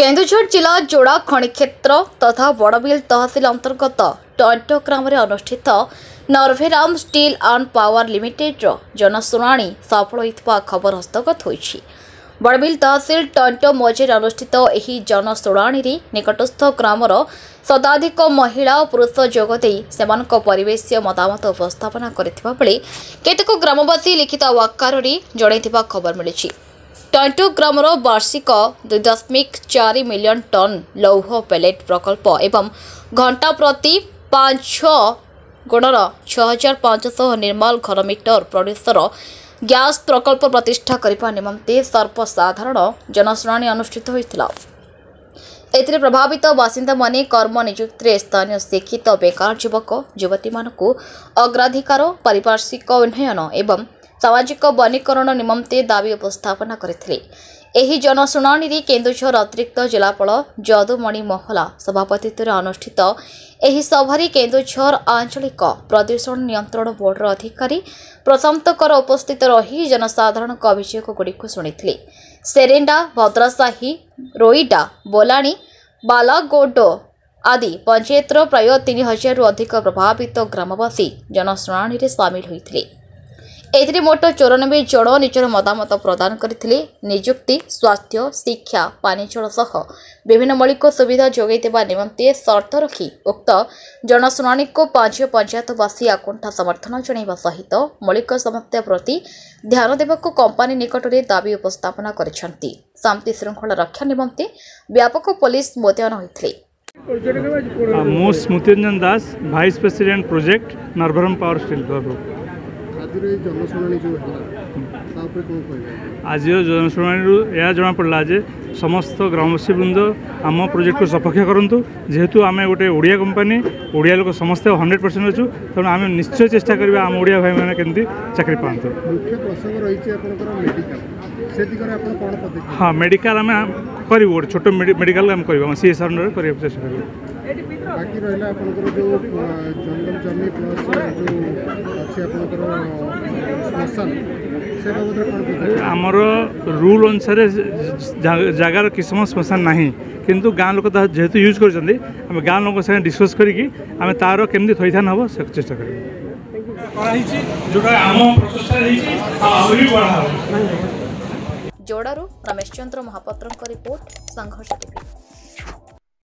କେନ୍ଦୁଝର ଜିଲ୍ଲା ଯୋଡ଼ା ଖଣିକ୍ଷେତ୍ର ତଥା ବଡ଼ବିଲ ତହସିଲ ଅନ୍ତର୍ଗତ ଟଣ୍ଟ ଗ୍ରାମରେ ଅନୁଷ୍ଠିତ ନରଭେରାମ ଷ୍ଟିଲ୍ ଆଣ୍ଡ ପାୱାର ଲିମିଟେଡ୍ର ଜନଶୁଣାଣି ସଫଳ ହୋଇଥିବା ଖବର ହସ୍ତଗତ ହୋଇଛି। ବଡ଼ବିଲ ତହସିଲ ଟଣ୍ଟ ମଝିରେ ଅନୁଷ୍ଠିତ ଏହି ଜନଶୁଣାଣିରେ ନିକଟସ୍ଥ ଗ୍ରାମର ଶତାଧିକ ମହିଳା ଓ ପୁରୁଷ ଯୋଗଦେଇ ସେମାନଙ୍କ ପରିବେଶୀୟ ମତାମତ ଉପସ୍ଥାପନା କରିଥିବା ବେଳେ କେତେକ ଗ୍ରାମବାସୀ ଲିଖିତ ଆକାରରେ ଜଣାଇଥିବା ଖବର ମିଳିଛି। ଟଣ୍ଟୁ ଗ୍ରାମର ବାର୍ଷିକ ଦୁଇ ଦଶମିକ ଚାରି ମିଲିୟନ ଟନ୍ ଲୌହ ପେଲେଟ୍ ପ୍ରକଳ୍ପ ଏବଂ ଘଣ୍ଟା ପ୍ରତି ପାଞ୍ଚ ଗୁଣର ଛଅ ହଜାର ପାଞ୍ଚଶହ ନିର୍ମଳ ଘନମିଟର ପ୍ରଡ୍ୟୁସର ଗ୍ୟାସ୍ ପ୍ରକଳ୍ପ ପ୍ରତିଷ୍ଠା କରିବା ନିମନ୍ତେ ସର୍ବସାଧାରଣ ଜନଶୁଣାଣି ଅନୁଷ୍ଠିତ ହୋଇଥିଲା। ଏଥିରେ ପ୍ରଭାବିତ ବାସିନ୍ଦାମାନେ କର୍ମ ନିଯୁକ୍ତିରେ ସ୍ଥାନୀୟ ଶିକ୍ଷିତ ବେକାର ଯୁବକ ଯୁବତୀମାନଙ୍କୁ ଅଗ୍ରାଧିକାର ପାରିପାର୍ଶ୍ୱିକ ଉନ୍ନୟନ ଏବଂ ସାମାଜିକ ବନୀକରଣ ନିମନ୍ତେ ଦାବି ଉପସ୍ଥାପନା କରିଥିଲେ। ଏହି ଜନଶୁଣାଣିରେ କେନ୍ଦୁଝର ଅତିରିକ୍ତ ଜିଲ୍ଲାପାଳ ଯଦୁମଣି ମହଲା ସଭାପତିତ୍ୱରେ ଅନୁଷ୍ଠିତ ଏହି ସଭାରେ କେନ୍ଦୁଝର ଆଞ୍ଚଳିକ ପ୍ରଦୂଷଣ ନିୟନ୍ତ୍ରଣ ବୋର୍ଡର ଅଧିକାରୀ ପ୍ରଶାନ୍ତ କର ଉପସ୍ଥିତ ରହି ଜନସାଧାରଣଙ୍କ ଅଭିଯୋଗଗୁଡ଼ିକୁ ଶୁଣିଥିଲେ। ସେରେଣ୍ଡା ଭଦ୍ରସାହି ରୋଇଡା ବୋଲାଣି ବାଲାଗୋଡ ଆଦି ପଞ୍ଚାୟତର ପ୍ରାୟ ତିନି ହଜାରରୁ ଅଧିକ ପ୍ରଭାବିତ ଗ୍ରାମବାସୀ ଜନଶୁଣାଣିରେ ସାମିଲ ହୋଇଥିଲେ। ଏଥିରେ ମୋଟ ଚଉରାନବେ ଜଣ ନିଜର ମତାମତ ପ୍ରଦାନ କରିଥିଲେ। ନିଯୁକ୍ତି ସ୍ୱାସ୍ଥ୍ୟ ଶିକ୍ଷା ପାନୀୟ ଜଳ ସହ ବିଭିନ୍ନ ମୌଳିକ ସୁବିଧା ଯୋଗାଇ ଦେବା ନିମନ୍ତେ ସର୍ତ୍ତ ରଖି ଉକ୍ତ ଜନଶୁଣାଣିକୁ ପାଞ୍ଚ ପଞ୍ଚାୟତବାସୀ ଆକୁଣ୍ଠା ସମର୍ଥନ ଜଣାଇବା ସହିତ ମୌଳିକ ସମସ୍ୟା ପ୍ରତି ଧ୍ୟାନ ଦେବାକୁ କମ୍ପାନୀ ନିକଟରେ ଦାବି ଉପସ୍ଥାପନ କରିଛନ୍ତି। ଶାନ୍ତି ଶୃଙ୍ଖଳା ରକ୍ଷା ନିମନ୍ତେ ବ୍ୟାପକ ପୋଲିସ ମୁତୟନ ହୋଇଥିଲେ। Uh, ମୁଁ Smrutiranjan Das vice president project Narbharam power steel ତରଫରୁ ଆଜିର ଏଇ ଜନଶୁଣାଣି ଯେଉଁ ହେଲା ତା ଉପରେ କ'ଣ କହିବେ ଆଜିର ଜନଶୁଣାଣିରୁ ଏହା ଜଣାପଡ଼ିଲା ଯେ ସମସ୍ତ ଗ୍ରାମବାସୀବୃନ୍ଦ ଆମ ପ୍ରୋଜେକ୍ଟକୁ ସପକ୍ଷ କରନ୍ତୁ। ଯେହେତୁ ଆମେ ଗୋଟେ ଓଡ଼ିଆ କମ୍ପାନୀ ଓଡ଼ିଆ ଲୋକ ସମସ୍ତେ ହଣ୍ଡ୍ରେଡ଼ ପରସେଣ୍ଟ ଅଛୁ ତେଣୁ ଆମେ ନିଶ୍ଚୟ ଚେଷ୍ଟା କରିବା ଆମ ଓଡ଼ିଆ ଭାଇମାନେ କେମିତି ଚାକିରି ପାଆନ୍ତୁ। ମୁଖ୍ୟ ପ୍ରସଙ୍ଗ ରହିଛି ଆପଣଙ୍କର ମେଡ଼ିକାଲ ସେ ଦିଗରେ ଆପଣ କ'ଣ ପଦକ୍ଷେପ ହଁ ମେଡ଼ିକାଲ ଆମେ କରିବୁ ଗୋଟେ ଛୋଟ ମେଡ଼ିକାଲ ଆମେ କରିବୁ ଆମେ ସି ଏସ୍ ଅଣ୍ଡରରେ କରିବାକୁ ଚେଷ୍ଟା କରିବୁ। बाकी रहा आपंकर जो जंगल जमी प्लस जो अच्छे श्मशान से बाबद आमर रूल अनुसार जगार किसम श्मशान ना किंतु गाँव लोक जेहेतु यूज़ करते आम गाँ लोक साथ डिस्कस करके आम तार केमी थैथान हम से चेस्ट कर जोड़ रमेश चंद्र महापात्र रिपोर्ट संघर्ष टीवी